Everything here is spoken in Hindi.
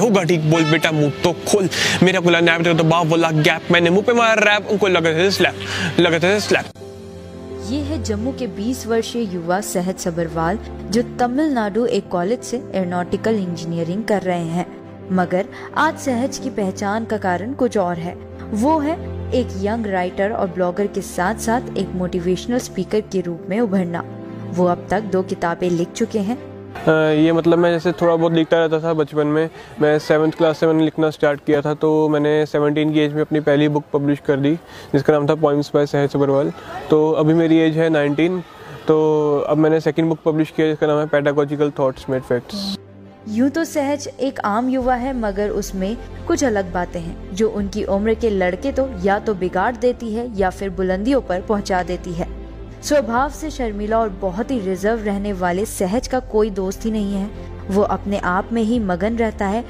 होगा ठीक बोल, बेटा, मुँह तो खोल। मेरा गुला नैप तो बाप बोला गैप मैंने मुँह पे मारा रैप उनको लगा था स्लैप लगा था स्लैप ये है जम्मू के 20 वर्षीय युवा सहज सबरवाल, जो तमिलनाडु एक कॉलेज से एरोनॉटिकल इंजीनियरिंग कर रहे हैं। मगर आज सहज की पहचान का कारण कुछ और है। वो है एक यंग राइटर और ब्लॉगर के साथ साथ एक मोटिवेशनल स्पीकर के रूप में उभरना। वो अब तक दो किताबें लिख चुके हैं ये मतलब मैं जैसे थोड़ा बहुत लिखता रहता था बचपन में। मैं सेवन्थ क्लास से मैंने लिखना स्टार्ट किया था तो मैंने 17 की एज में अपनी पहली बुक पब्लिश कर दी, जिसका नाम था पॉइम्स बाय सहज सबरवाल तो अभी मेरी एज है 19 तो अब मैंने सेकंड बुक पब्लिश किया, जिसका नाम है पेडागोजिकल थॉट्स मेड फैक्ट्स यूँ तो सहज एक आम युवा है, मगर उसमें कुछ अलग बातें हैं, जो उनकी उम्र के लड़के तो या तो बिगाड़ देती है या फिर बुलंदियों पर पहुँचा देती है। स्वभाव से शर्मिला और बहुत ही रिज़र्व रहने वाले सहज का कोई दोस्त ही नहीं है। वो अपने आप में ही मगन रहता है